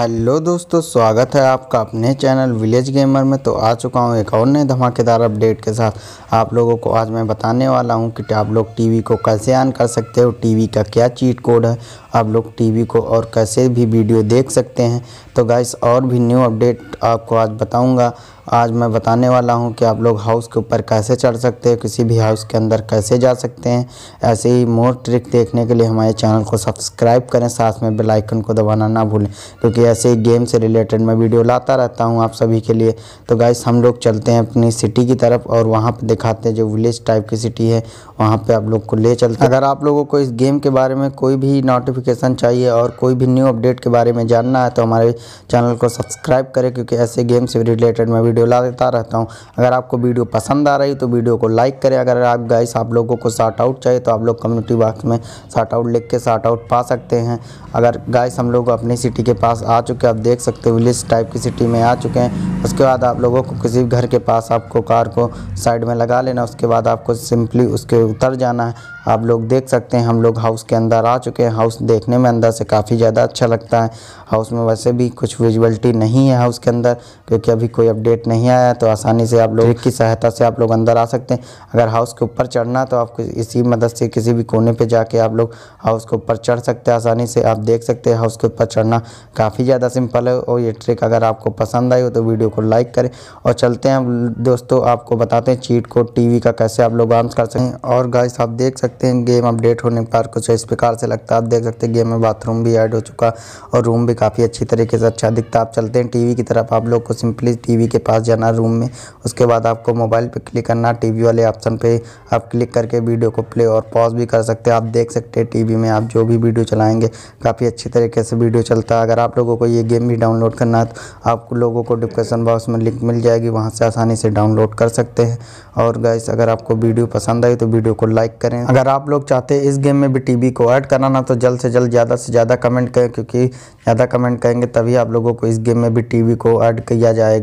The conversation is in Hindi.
हेलो दोस्तों, स्वागत है आपका अपने चैनल विलेज गेमर में। तो आ चुका हूँ एक और नए धमाकेदार अपडेट के साथ। आप लोगों को आज मैं बताने वाला हूँ कि आप लोग टीवी को कैसे ऑन कर सकते हो, टीवी का क्या चीट कोड है, आप लोग टीवी को और कैसे भी वीडियो देख सकते हैं। तो गाइस, और भी न्यू अपडेट आपको आज बताऊँगा। आज मैं बताने वाला हूँ कि आप लोग हाउस के ऊपर कैसे चढ़ सकते हैं, किसी भी हाउस के अंदर कैसे जा सकते हैं। ऐसे ही मोर ट्रिक देखने के लिए हमारे चैनल को सब्सक्राइब करें, साथ में बेल आइकन को दबाना ना भूलें, क्योंकि ऐसे गेम से रिलेटेड मैं वीडियो लाता रहता हूँ आप सभी के लिए। तो गाइस हम लोग चलते हैं अपनी सिटी की तरफ़ और वहाँ पर दिखाते हैं जो विलेज टाइप की सिटी है, वहाँ पर आप लोग को ले चलते अगर आप लोगों को इस गेम के बारे में कोई भी नोटिफिकेशन चाहिए और कोई भी न्यू अपडेट के बारे में जानना है तो हमारे चैनल को सब्सक्राइब करें, क्योंकि ऐसे गेम से रिलेटेड मैं वीडियो ला देता रहता हूँ। अगर आपको वीडियो पसंद आ रही तो वीडियो को लाइक करें। अगर आप गाइस आप लोगों को शार्ट आउट चाहिए तो आप लोग कम्युनिटी बॉक्स में शार्ट आउट लिख के शार्ट आउट पा सकते हैं। अगर गाइस हम लोग अपनी सिटी के पास आ चुके हैं, आप देख सकते हो विलेज टाइप की सिटी में आ चुके हैं। उसके बाद आप लोगों को किसी घर के पास आपको कार को साइड में लगा लेना उसके बाद आपको सिंपली उसके उतर जाना है। आप लोग देख सकते हैं, हम लोग हाउस के अंदर आ चुके हैं। हाउस देखने में अंदर से काफ़ी ज़्यादा अच्छा लगता है। हाउस में वैसे भी कुछ विजुअलिटी नहीं है हाउस के अंदर, क्योंकि अभी कोई अपडेट नहीं आया तो आसानी से आप लोग की सहायता से आप लोग अंदर आ सकते हैं। अगर हाउस के ऊपर चढ़ना तो आप इसी मदद से किसी भी कोने पर जाके आप लोग हाउस के ऊपर चढ़ सकते हैं आसानी से। आप देख सकते हैं हाउस के ऊपर चढ़ना काफ़ी ज़्यादा सिंपल है। और ये ट्रिक अगर आपको पसंद आई हो तो वीडियो को लाइक करें। और चलते हैं दोस्तों, आपको बताते हैं चीट कोड टीवी का कैसे आप लोग ऑन कर सकते हैं। और गाइस आप देख सकते हैं। गेम अपडेट होने पर कुछ इस प्रकार से लगता है। आप देख सकते हैं गेम में बाथरूम भी ऐड हो चुका और रूम भी काफ़ी अच्छी तरीके से अच्छा दिखता आप चलते हैं टीवी की तरफ़, आप लोग को सिंपली टीवी के पास जाना रूम में। उसके बाद आपको मोबाइल पर क्लिक करना टीवी वाले ऑप्शन पर आप क्लिक करके वीडियो को प्ले और पॉज भी कर सकते हैं। आप देख सकते हैं टीवी में आप जो भी वीडियो चलाएँगे, काफ़ी अच्छी तरीके से वीडियो चलता है। अगर आप लोगों को ये गेम भी डाउनलोड करना है तो आप लोगों को डिस्क्रिप्शन बॉक्स में लिंक मिल जाएगी। वहाँ से आसानी से डाउनलोड कर सकते हैं। और गाइस अगर आपको वीडियो पसंद आई तो वीडियो को लाइक करें। अगर आप लोग चाहते हैं इस गेम में भी टीवी को ऐड कराना तो जल्द से जल्द, ज़्यादा से ज़्यादा कमेंट करें, क्योंकि ज़्यादा कमेंट करेंगे तभी आप लोगों को इस गेम में भी टीवी को ऐड किया जाएगा।